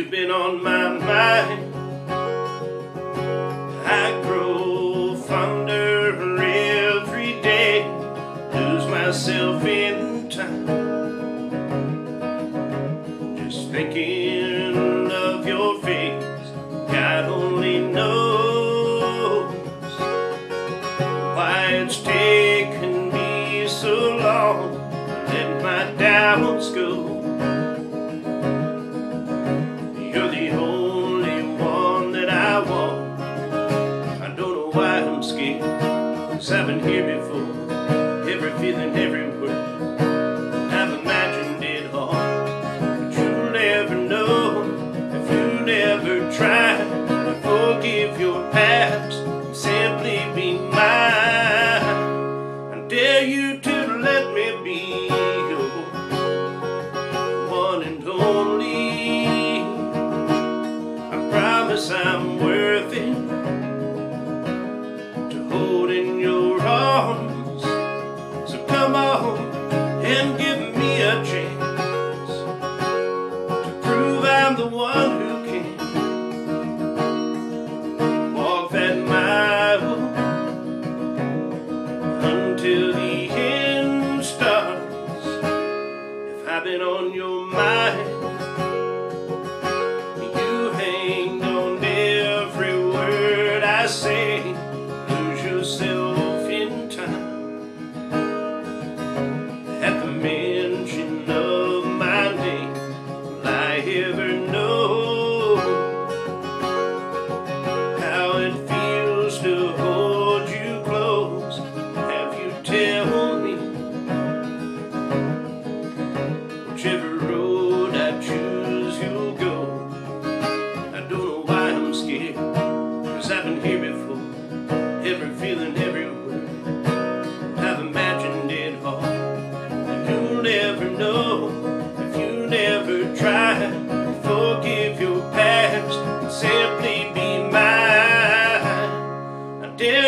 been on my mind. I grow fonder every day, lose myself in time. Just thinking of your face, God only knows why it's taken me so long let my doubts go. Before. Every feeling, every word. I've imagined it all. But you'll never know if you never try to forgive your past and simply be mine. I dare you to a chance to prove I'm the one who can walk that mile until the end starts. If I've been on your mind. You hang on every word I say,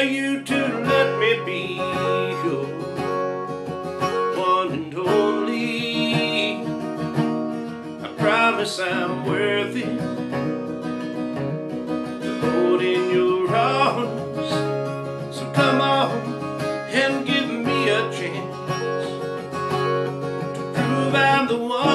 you to let me be your one and only. I promise I'm worthy. to hold in your arms. So come on and give me a chance to prove I'm the one